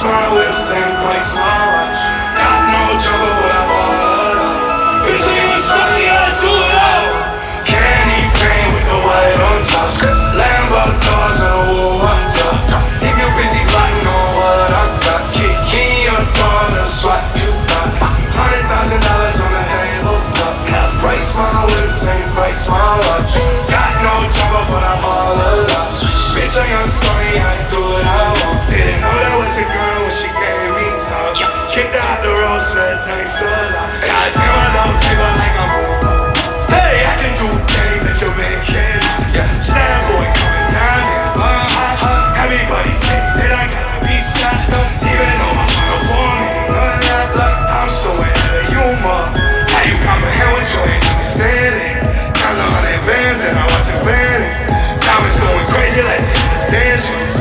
Price my whips and price my watch. Got no trouble, but I bought it up. It's even funny, I do it all. Candy cane with the white on top. Lambo doors and a wool hot top. If you're busy plotting on what I got, kick in your door, the swat you got. Hundred thousand dollars on the tabletop. Price my whips and price my watch. Got no trouble, but I bought it up. Bitch, I got story, I God damn, I love people like I'm Hey, I can do things that can. Yeah, stand boy coming down that I gotta even my final form luck. I'm so ahead of you, ma. How you you and I watch it vanity. Diamonds going crazy like dancing.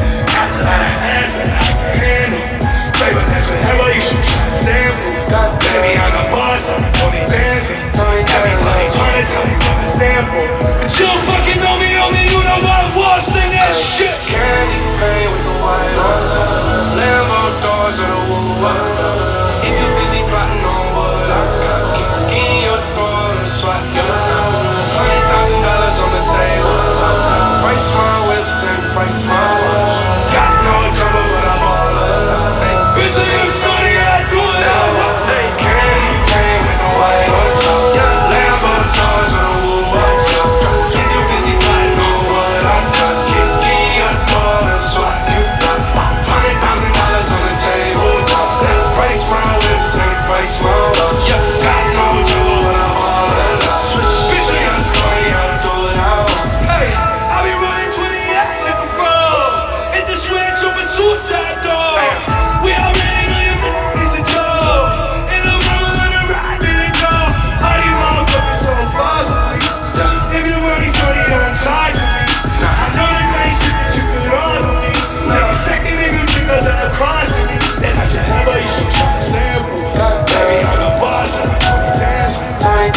ain't.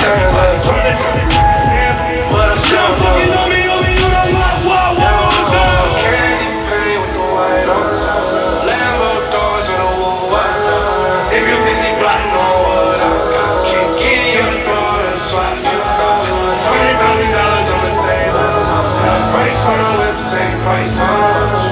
But I'm still fucking on me, on me, you know what, what, what, what, what? Candy paint with the white on top. Lambo doors on the wall. If you busy plotting on what I got, kick in your door and slap your door. Hundred thousand dollars on the table. Price on the lips, ain't price.